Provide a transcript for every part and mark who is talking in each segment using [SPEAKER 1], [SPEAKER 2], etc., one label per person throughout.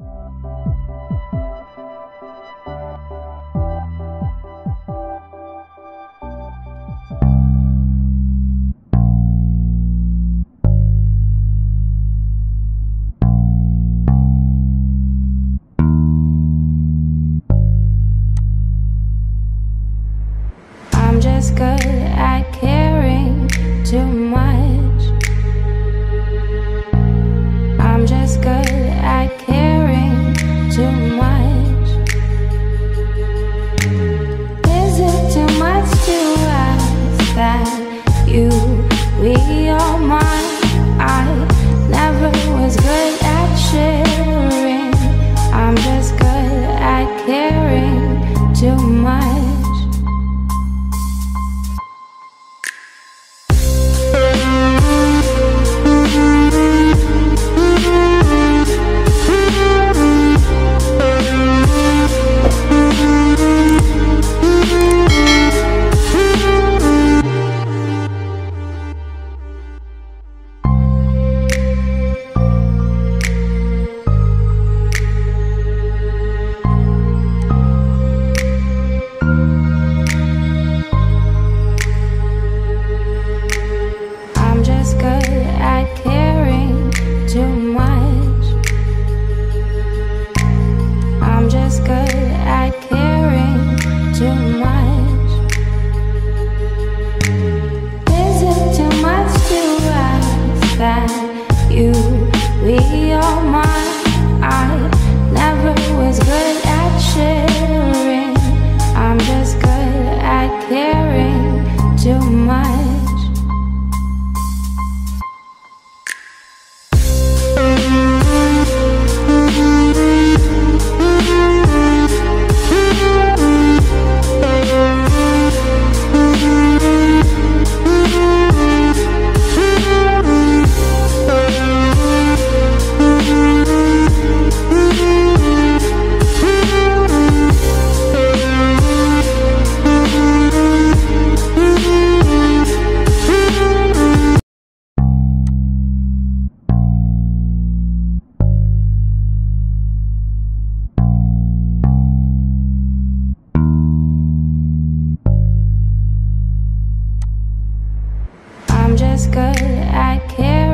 [SPEAKER 1] I'm Good. At caring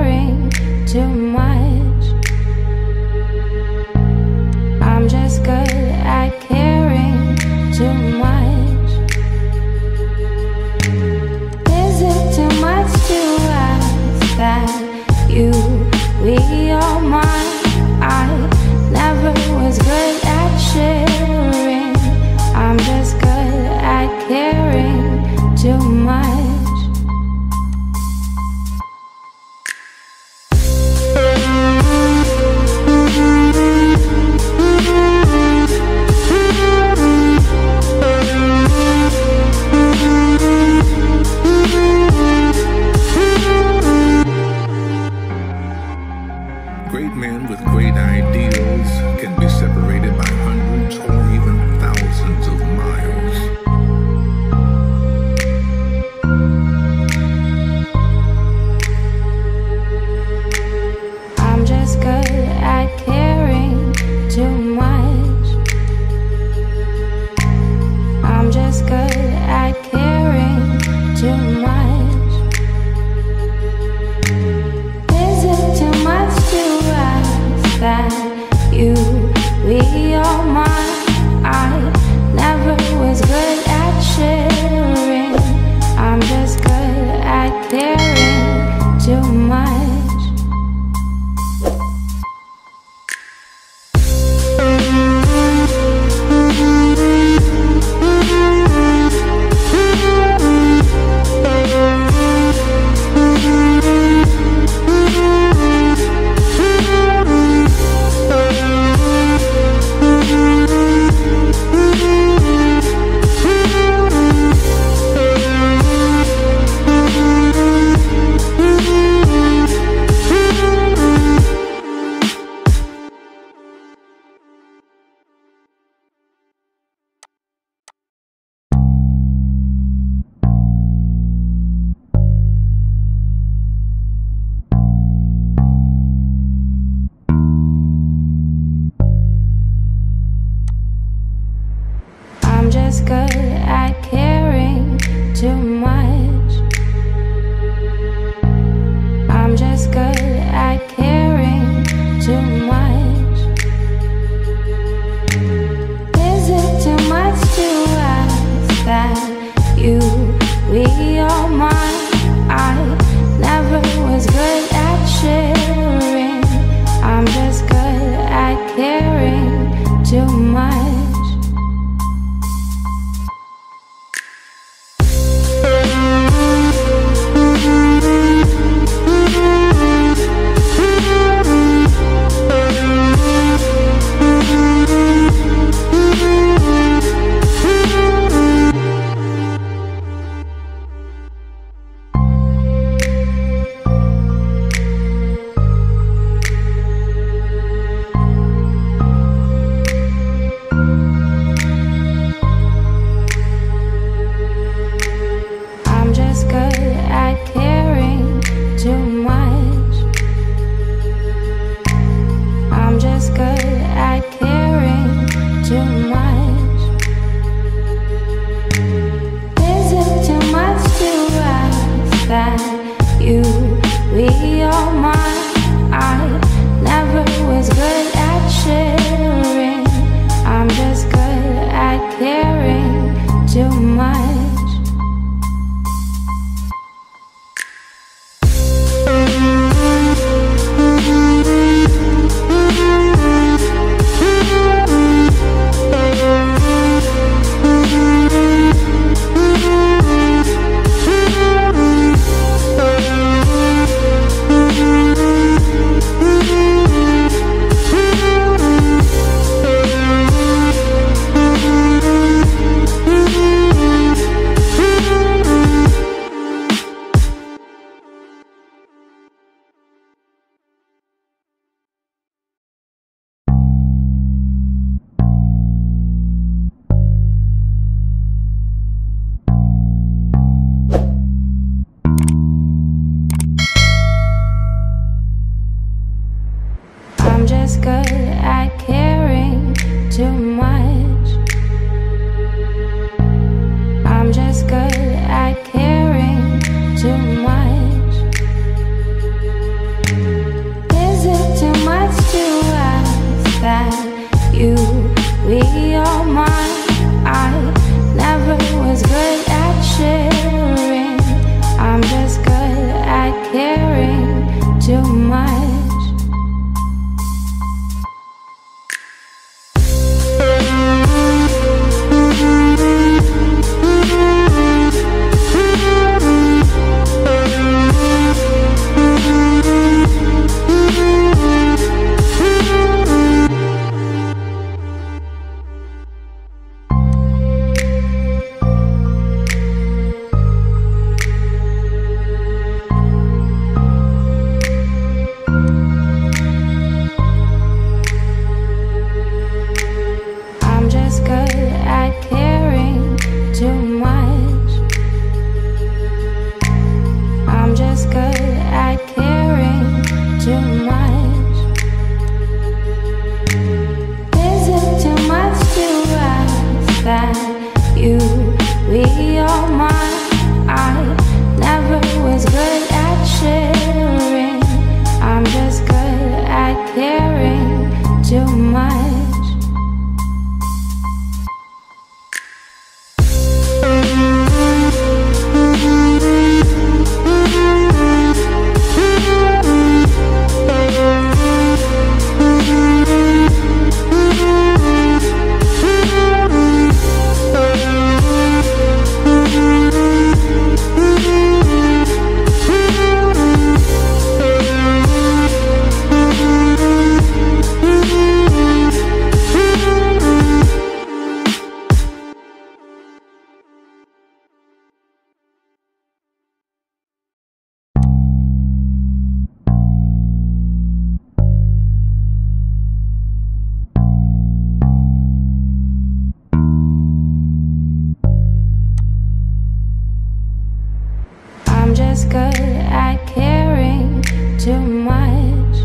[SPEAKER 1] was good at caring too much.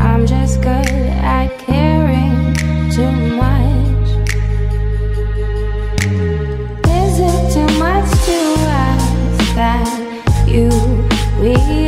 [SPEAKER 1] I'm just good at caring too much. Is it too much to ask that you? We